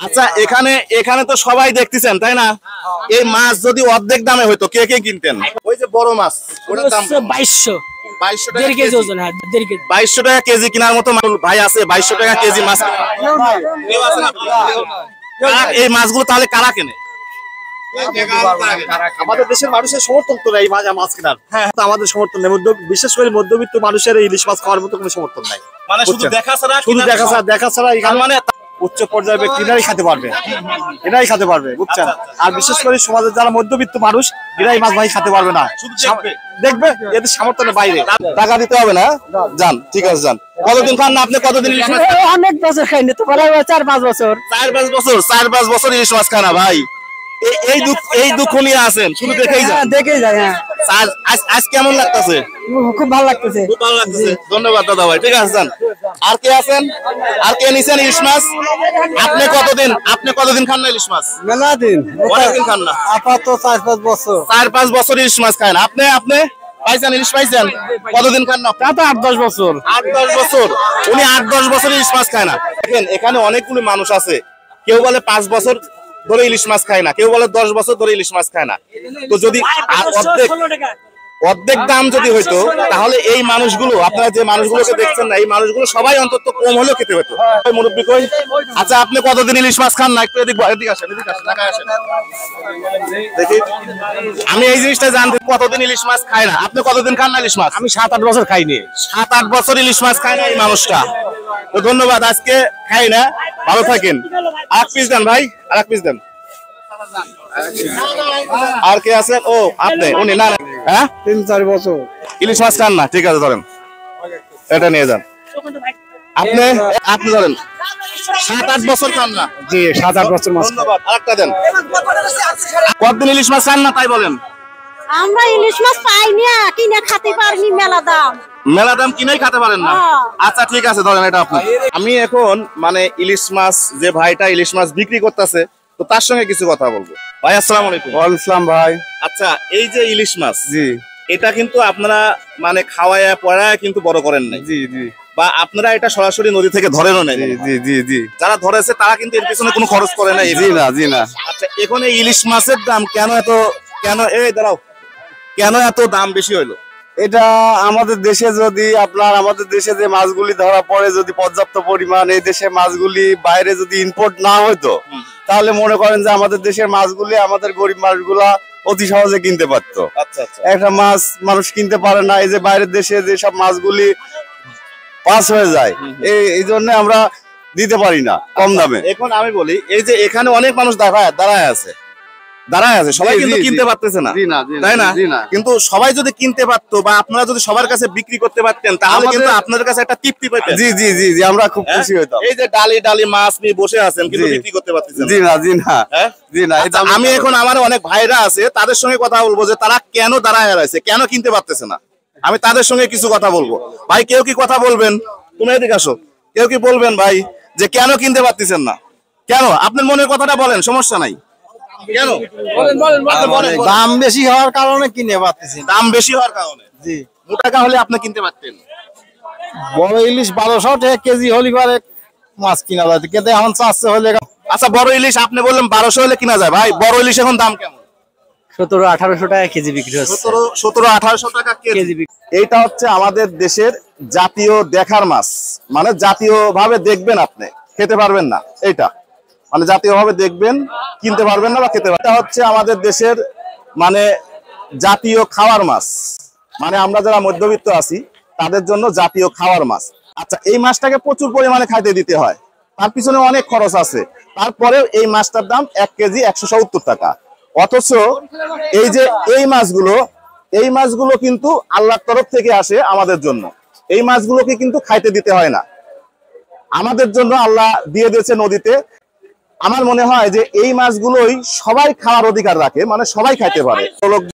আচ্ছা এখানে এখানে তো সবাই দেখতেছেন তাই না? এই মাছ যদি অর্ধেক দামে হইতো কে কে কিনতেন? ওই যে বড় মাছ ওটার দাম বাইশশো। বাইশশো টাকা কেজি কেজি। ওজন হ্যাঁ টাকা কেজি কেনার মতো ভাই আছে বাইশশো টাকা কেজি মাছ এই মাছগুলো তাহলে কারা কেনে? আমাদের দেশের মানুষের সমর্থন তো নেই মাছ মাছ কেনার। হ্যাঁ। আমাদের সমর্থন নেই। মধ্য- বিশেষ করে মধ্যবিত্ত মানুষের ইলিশ মাছ খাওয়ার মতো কোনো সমর্থন নাই। মানে শুধু দেখা ছাড়া শুধু দেখা ছাড়া দেখা ছাড়া এখানে মানে উচ্চ পর্যায়ের ব্যক্তি এরাই খেতে পারবে। এরাই খেতে পারবে বুঝছেন? আর বিশেষ করে সমাজের যারা মধ্যবিত্ত মানুষ এরাই মাছ ভাই খেতে পারবে না। দেখবে। এদের সামর্থ্যের বাইরে। টাকা দিতে হবে না? যান ঠিক আছে যান। কতদিন খান না আপনি? কতদিন খান? অনেক বছর খাইনি তো বলা হয় চার পাঁচ বছর। চার পাঁচ বছর চার পাঁচ বছর এই মাছ খানা ভাই। এই- এই দুঃখ নিয়ে আছেন শুধু দেখেই যান। হ্যাঁ, দেখেই যায় হ্যাঁ। আজ কেমন লাগতেছে? খুব ভালো লাগতেছে। খুব ভালো লাগতেছে। ধন্যবাদ দাদা ভাই। ঠিক আছে আর কে আছেন? আর কে নিছেন ইলিশ মাছ? আপনি কতদিন আপনি কতদিন খান না ইলিশ মাছ? মেলা দিন অনেকদিন খান না। আপাতত চার পাঁচ বছর। চার পাঁচ বছর ইলিশ মাছ খান আপনি আপনি পাইছেন ইলিশ পাইছেন? কতদিন খান না তা তো আট দশ বছর। আট দশ বছর। উনি আট দশ বছর ইলিশ মাছ খায় না। দেখেন এখানে অনেকগুলো মানুষ আছে। কেউ বলে পাঁচ বছর ধরে ইলিশ মাছ খায় না। কেউ বলে দশ বছর ধরে ইলিশ মাছ খায় না। তো যদি অর্ধেক অর্ধেক দাম যদি হইতো তাহলে এই মানুষগুলো আপনারা যে মানুষগুলোকে দেখছেন না এই মানুষগুলো সবাই অন্তত কম হলেও খেতে হতো মুরব্বী কই? আচ্ছা আপনি কতদিন ইলিশ মাছ খান না? একটু এদিক এদিকে আসেন এদিকে আসেন আসেন। দেখি। আমি এই জিনিসটা জানতে কতদিন ইলিশ মাছ খায় না? আপনি কতদিন খান না ইলিশ মাছ? আমি সাত আট বছর খাইনি। সাত আট বছর ইলিশ মাছ খায় না এই মানুষটা। তো ধন্যবাদ আজকে খাই না। ভালো থাকেন। আর পিস দেন ভাই আর এক পিস দেন। আর কে আছেন ও আপনি উনি না না। হ্যাঁ? তিন চার বছর। ইলিশ মাছ খান না ঠিক আছে ধরেন। এটা নিয়ে যান। আপনি আপনি ধরেন সাত আট বছর খান না। জি সাত আট বছর মাছ ধন্যবাদ আরেকটা দেন। কতদিন ইলিশ মাছ খান না তাই বলেন? আমরা ইলিশ মাছ পাইনি কিনে খাতে পারিনি মেলা দাম। মেলা দাম কিনেই খেতে পারেন না? হ্যাঁ। আচ্ছা ঠিক আছে ধরেন এটা আপনি। আমি এখন মানে ইলিশ মাছ যে ভাইটা ইলিশ মাছ বিক্রি করতেছে তো তার সঙ্গে কিছু কথা বলব। ভাই আসসালামু আলাইকুম। ইসলাম ভাই। আচ্ছা এই যে ইলিশ মাছ জি। এটা কিন্তু আপনারা মানে খাওয়ায়া পড়ায় কিন্তু বড় করেন নাই। জি জি। বা আপনারা এটা সরাসরি নদী থেকে ধরেনও নাই। জি জি জি যারা ধরেছে তারা কিন্তু এর পিছনে কোনো খরচ করে নাই। জি না জি না। আচ্ছা এখন এই ইলিশ মাছের দাম কেন এত কেন এই দাঁড়াও কেন এত দাম বেশি হইল? এটা আমাদের দেশে যদি আপনার আমাদের দেশে যে মাছগুলি ধরা পড়ে যদি পর্যাপ্ত পরিমাণ এই দেশে মাছগুলি বাইরে যদি ইম্পোর্ট না হইতো তাহলে মনে করেন যে আমাদের দেশের মাছগুলি আমাদের গরিব মানুষগুলা অতি সহজে কিনতে পারতো। আচ্ছা আচ্ছা। একটা মাছ মানুষ কিনতে পারে না এই যে বাইরের দেশে যে সব মাছগুলি পাস হয়ে যায় এই এই জন্য আমরা দিতে পারি না কম দামে। এখন আমি বলি এই যে এখানে অনেক মানুষ দাঁড়ায় দাঁড়ায় আছে। দাঁড়ায় আছে সবাই কিন্তু কিনতে পারতেছে না। তাই না? কিন্তু সবাই যদি কিনতে পারতো বা আপনারা যদি সবার কাছে বিক্রি করতে পারতেন তাহলে কিন্তু আপনাদের কাছে একটা তৃপ্তি পেতেন জি জি জি জি আমরা খুব হ্যাঁ? খুশি হইতাম। এই যে ডালি ডালি মাছ নিয়ে বসে আছেন কিন্তু বিক্রি করতে পারতেছেন জি না। জি না। হ্যাঁ? জি না আচ্ছা, আমি এখন আমার অনেক ভাইরা আছে তাদের সঙ্গে কথা বলব যে তারা কেন দাঁড়ায় রয়েছে কেন কিনতে পারতেছে না। আমি তাদের সঙ্গে কিছু কথা বলব। ভাই কেউ কি কথা বলবেন? তুমি এদিকে আসো। কেউ কি বলবেন ভাই যে কেন কিনতে পারতেছেন না? কেন? আপনার মনের কথাটা বলেন সমস্যা নাই। কেন। দাম বেশি হওয়ার কারণে কিনে পাচ্ছি। দাম বেশি হওয়ার কারণে? জি। মোটাকা হলে আপনি কিনতে পারতেন? বড় ইলিশ বারোশো টাকা কেজি হলি পারে মাছ কিনা যায়। কিন্তু এখন চারশো হলে আচ্ছা বড় ইলিশ আপনি বললেন বারোশো হলে কিনা যায়। ভাই বড় ইলিশ এখন দাম কেমন? সতেরো আঠারোশো টাকা কেজি বিক্রি হচ্ছে। সতেরো সতেরো আঠারোশো টাকা কেজি। কেজি বিক্রি এইটা হচ্ছে আমাদের দেশের জাতীয় দেখার মাছ। মানে জাতীয় ভাবে দেখবেন আপনি। খেতে পারবেন না এইটা। মানে জাতীয় ভাবে দেখবেন কিনতে পারবেন না বা খেতে পারবেন এটা হচ্ছে আমাদের দেশের মানে জাতীয় খাওয়ার মাছ। মানে আমরা যারা মধ্যবিত্ত আছি, তাদের জন্য জাতীয় খাওয়ার মাছ। আচ্ছা এই মাছটাকে প্রচুর পরিমাণে খাইতে দিতে হয়। তার পিছনে অনেক খরচ আছে। তারপরেও এই মাছটার দাম এক কেজি একশো সত্তর টাকা। অথচ এই যে এই মাছগুলো এই মাছগুলো কিন্তু আল্লাহর তরফ থেকে আসে আমাদের জন্য। এই মাছগুলোকে কিন্তু খাইতে দিতে হয় না। আমাদের জন্য আল্লাহ দিয়ে দিয়েছে নদীতে আমার মনে হয় যে এই মাছগুলোই সবাই খাওয়ার অধিকার রাখে মানে সবাই খাইতে পারে।